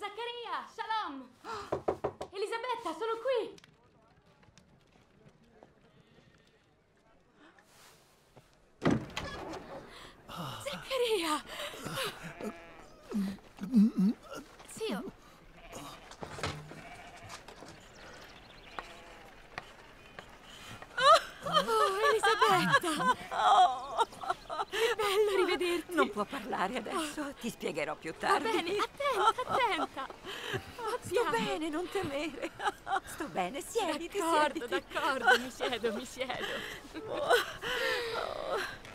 Zaccaria, shalom! Elisabetta, sono qui! Zaccaria! Zio! Oh, Elisabetta! Rivederti! Non può parlare adesso, ti spiegherò più Va tardi. bene, attenta, attenta! Sto bene, non temere. Sto bene, siediti, D'accordo, siediti. d'accordo, mi siedo, mi siedo.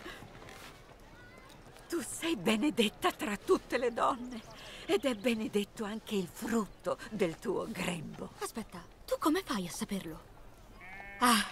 Tu sei benedetta tra tutte le donne ed è benedetto anche il frutto del tuo grembo. Aspetta, tu come fai a saperlo? Ah,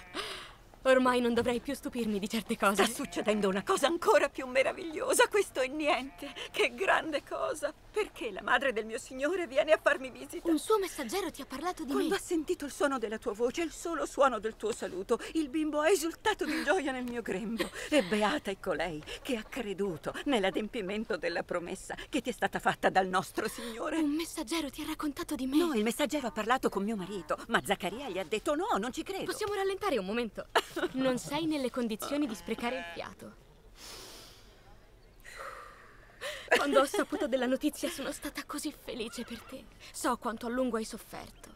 ormai non dovrei più stupirmi di certe cose. Sta succedendo una cosa ancora più meravigliosa. Questo è niente. Che grande cosa. Perché la madre del mio signore viene a farmi visita? Un suo messaggero ti ha parlato di Quando me. ha sentito il suono della tua voce, il solo suono del tuo saluto, il bimbo ha esultato di gioia nel mio grembo. E beata è colei che ha creduto nell'adempimento della promessa che ti è stata fatta dal nostro Signore. Un messaggero ti ha raccontato di me. No, il messaggero ha parlato con mio marito, ma Zaccaria gli ha detto no, non ci credo. Possiamo rallentare un momento. Non sei nelle condizioni di sprecare il fiato. Quando ho saputo della notizia sono stata così felice per te. So quanto a lungo hai sofferto.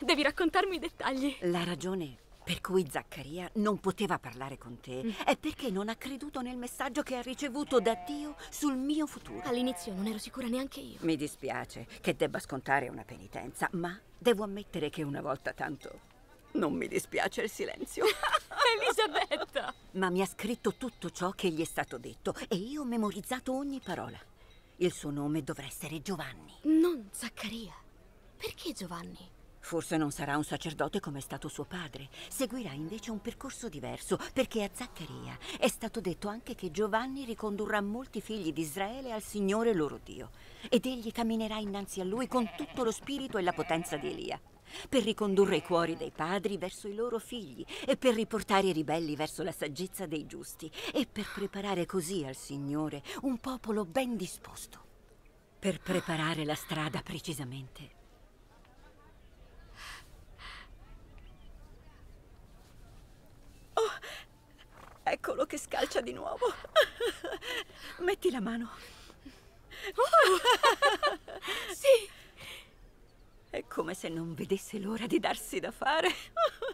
Devi raccontarmi i dettagli. La ragione per cui Zaccaria non poteva parlare con te è perché non ha creduto nel messaggio che ha ricevuto da Dio sul mio futuro. All'inizio non ero sicura neanche io. Mi dispiace che debba scontare una penitenza, ma devo ammettere che una volta tanto non mi dispiace il silenzio. Elisabetta! ma mi ha scritto tutto ciò che gli è stato detto e io ho memorizzato ogni parola. Il suo nome dovrà essere Giovanni. Non Zaccaria. Perché Giovanni? Forse non sarà un sacerdote come è stato suo padre. Seguirà invece un percorso diverso, perché a Zaccaria è stato detto anche che Giovanni ricondurrà molti figli di Israele al Signore loro Dio. Ed egli camminerà innanzi a lui con tutto lo spirito e la potenza di Elia, per ricondurre i cuori dei padri verso i loro figli e per riportare i ribelli verso la saggezza dei giusti e per preparare così al Signore un popolo ben disposto. Per preparare la strada precisamente Eccolo che scalcia di nuovo. Metti la mano. Sì! È come se non vedesse l'ora di darsi da fare.